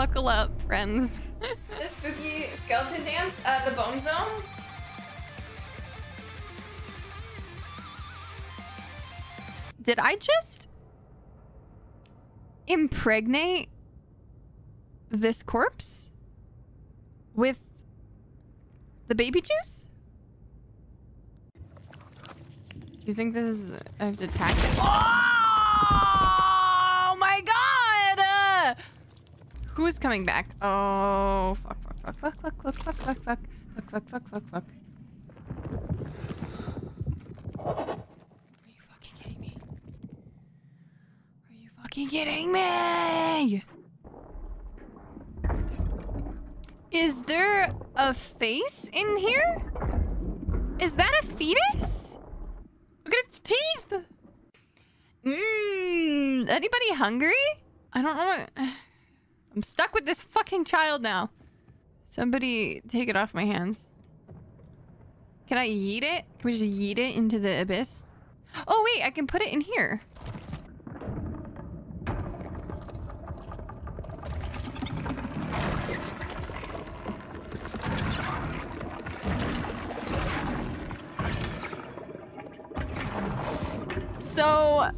Buckle up, friends. the spooky skeleton dance, uh, the bone zone. Did I just impregnate this corpse with the baby juice? Do you think this is... I have to attack it? Oh my god! Uh, who's coming back? Oh, fuck, fuck, fuck, fuck, fuck, fuck, fuck, fuck, fuck, fuck, fuck, fuck, fuck, fuck. Are you fucking kidding me? Are you fucking kidding me? Is there a face in here? Is that a fetus? Look at its teeth. Mmm. Anybody hungry? I don't know. What... I'm stuck with this fucking child now. Somebody take it off my hands. Can I yeet it? Can we just yeet it into the abyss? Oh, wait. I can put it in here. So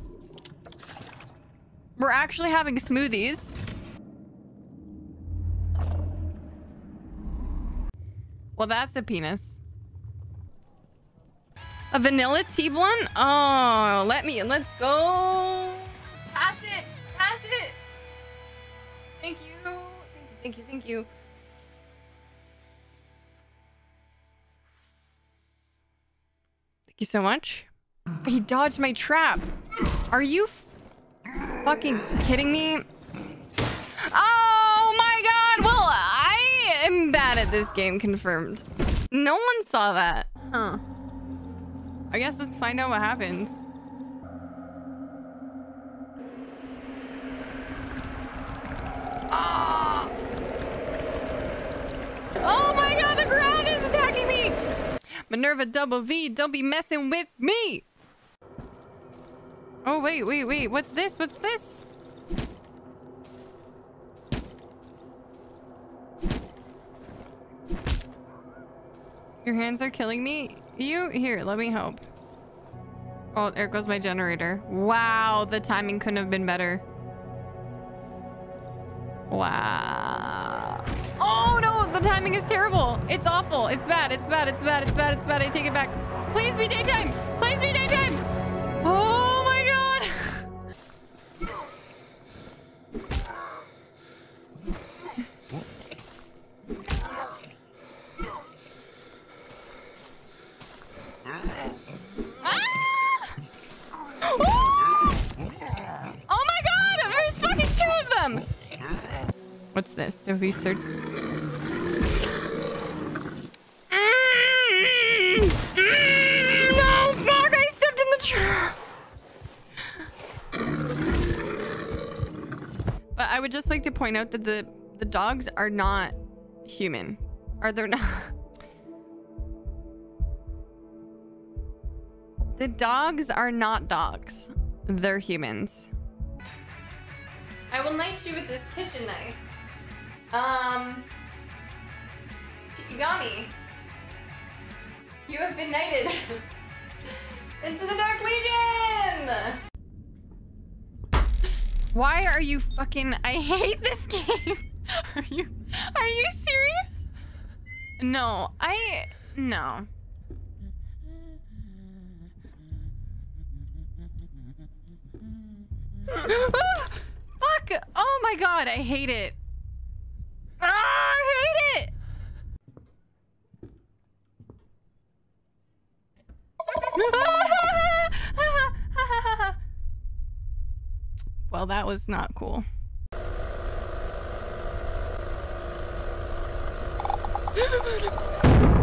we're actually having smoothies. Well, that's a penis. A vanilla tea blunt? Oh, let me, let's go. Pass it, pass it. Thank you, thank you, thank you, thank you. Thank you so much. He dodged my trap. Are you fucking kidding me? At this game, confirmed. No one saw that. Huh. I guess let's find out what happens. Ah! Oh my god, the ground is attacking me! Minerva Double V, don't be messing with me! Oh, wait, wait, wait. What's this? What's this? Your hands are killing me? You? Here, let me help. Oh, there goes my generator. Wow, the timing couldn't have been better. Wow. Oh, no, the timing is terrible. It's awful. It's bad. It's bad. It's bad. It's bad. It's bad. I take it back. Please be daytime. Please be daytime. What's this? Have we? No! Fuck! I stepped in the trap! But I would just like to point out that the the dogs are not human. Are they not? The dogs are not dogs. They're humans. I will knight you with this kitchen knife. Um, Chikigami, you have been knighted into the Dark Legion. Why are you fucking... I hate this game. Are you... Are you serious? No, I... No. Ah! Fuck! Oh my god, I hate it. Ah, I hate it! Well, that was not cool.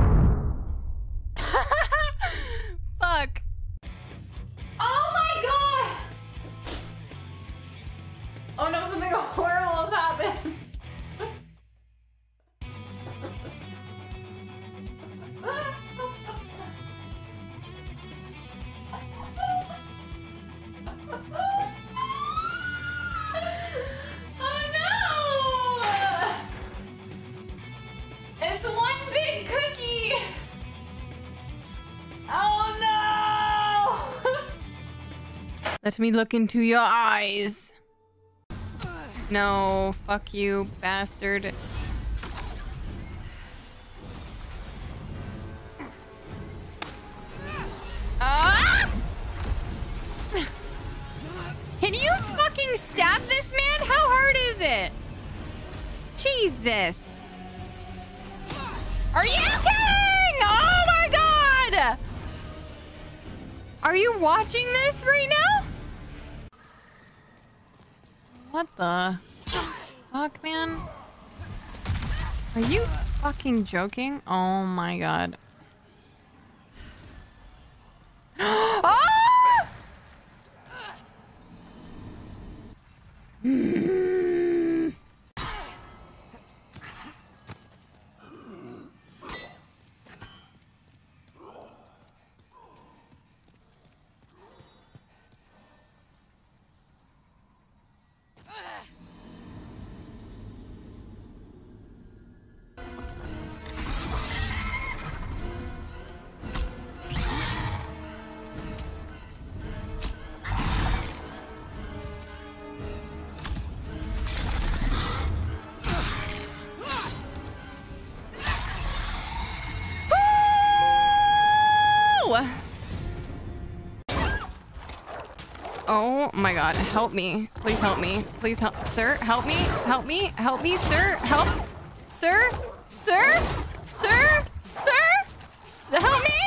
It's one big cookie! Oh no! Let me look into your eyes. No, fuck you, bastard. Ah! Can you fucking stab this man? How hard is it? Jesus. Are you kidding? Oh my god! Are you watching this right now? What the fuck, man? Are you fucking joking? Oh my god. ah! Oh my god, help me. Please help me. Please help. Sir, help me. Help me. Help me, sir. Help. Sir? Sir? Sir? Sir? Help me,